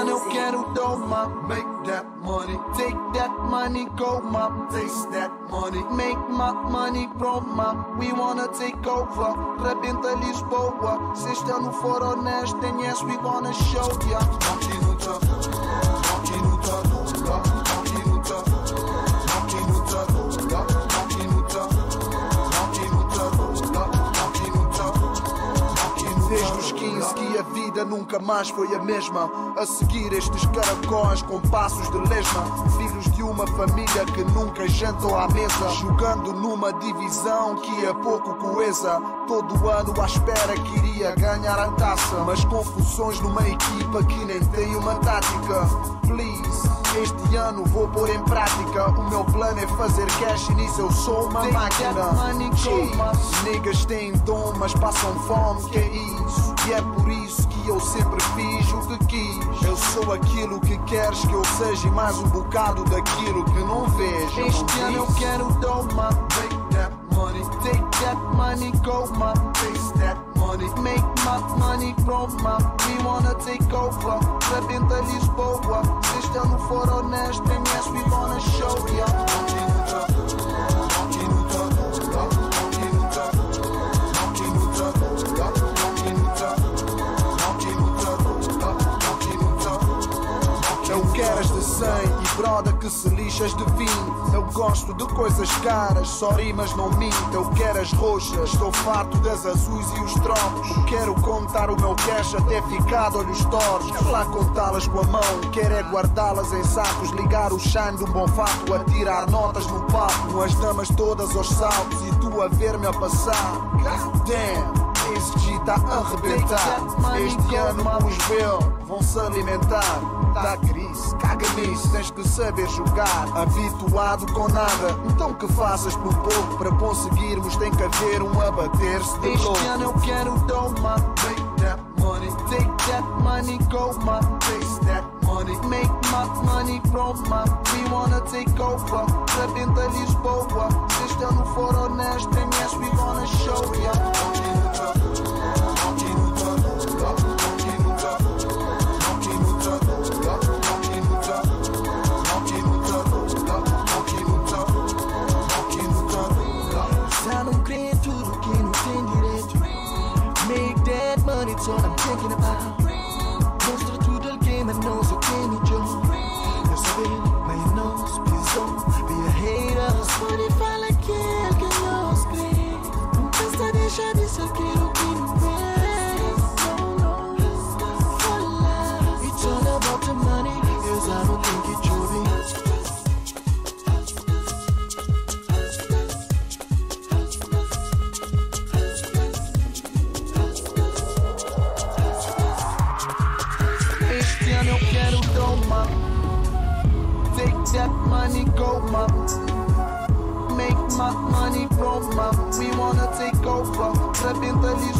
Ano eu quero toma Make that money. Take that money, go ma Taste that money. Make my money, grow ma We wanna take over. Rebenta Lisboa Se este ano for honesto Then yes, we gonna show ya. Aqui no vida nunca mais foi a mesma. A seguir estes caracóis com passos de lesma. Filhos de uma família que nunca jantou à mesa. Jogando numa divisão que é pouco coesa. Todo ano à espera que iria ganhar a taça. Mas confusões numa equipa que nem tem uma tática. Please. Este ano vou pôr em prática. O meu plano é fazer cash e nisso eu sou uma máquina. Cheese. Niggas têm dom, mas passam fome, que é isso? E é por isso que eu sempre fiz o que quis. Eu sou aquilo que queres que eu seja e mais um bocado daquilo que não vejo. Este ano eu quero toma. Take that money, take that money, go ma. Taste that money, make my money, grow ma. We wanna take over. Rebenta Lisboa. Eu quero as de 100 e broda que se lixas de vinho. Eu gosto de coisas caras, só rimas não minto. Eu quero as roxas, estou farto das azuis e os trocos. Quero contar o meu cash até ficar de olhos tortos. Quero lá contá-las com a mão, quero é guardá-las em sacos. Ligar o shine de um bom fato, a tirar notas no. Com as damas todas aos saltos e tu a ver-me a passar. God damn. Esse G tá a arrebentar. Este ano os meus vão se alimentar. Tá crise, caga nisso, tens que saber jogar. Habituado com nada, então que faças por pouco. Para conseguirmos, tem que haver um abater-se de louco. Este ano eu quero toma. Take that money, take that money, go ma. Taste that money, make my money, grow ma. We wanna take over. Rebenta Lisboa. Se este ano for honesto, what I'm thinking about. Este ano eu quero. Take that money, go ma. Make my money, grow ma. We wanna take over. Lisboa. Se este